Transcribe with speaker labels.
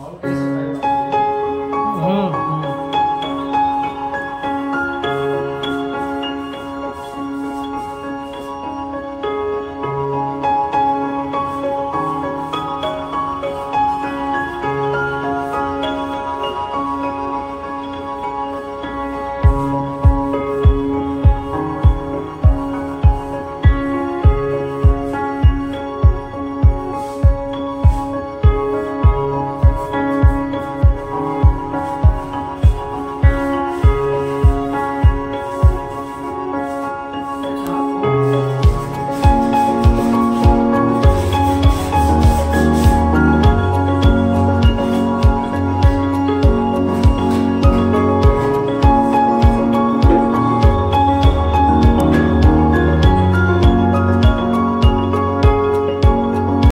Speaker 1: Okay.